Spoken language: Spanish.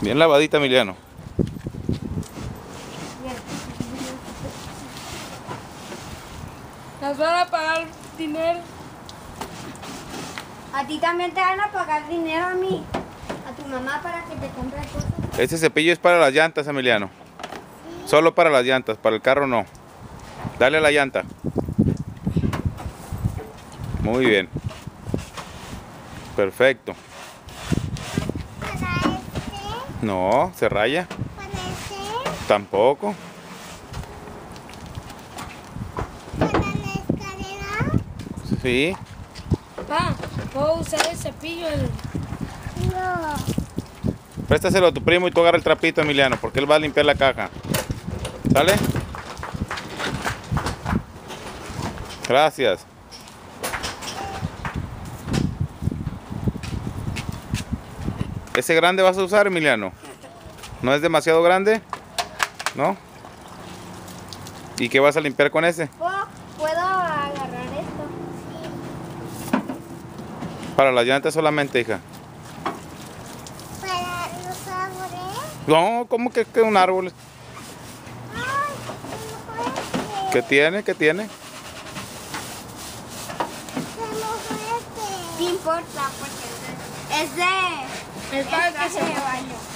Bien lavadita, Emiliano. Nos van a pagar dinero. A ti también te van a pagar dinero a mí. A tu mamá para que te compre cosas. Este cepillo es para las llantas, Emiliano. Solo para las llantas, para el carro no. Dale a la llanta. Muy bien. Perfecto. No, se raya. para este, Tampoco. para la escalera. Sí. Pa, puedo usar el cepillo. el- No. Préstaselo a tu primo y tú agarra el trapito, Emiliano, porque él va a limpiar la caja. ¿Sale? Gracias. ¿Ese grande vas a usar, Emiliano? ¿No es demasiado grande? ¿No? ¿Y qué vas a limpiar con ese? ¿Puedo, puedo agarrar esto? Para las llantas solamente, hija. Para los árboles. No, ¿cómo que, que un árbol? Ay, este. ¿Qué tiene? ¿Qué tiene? No importa, porque es de... El para que traje se de baño.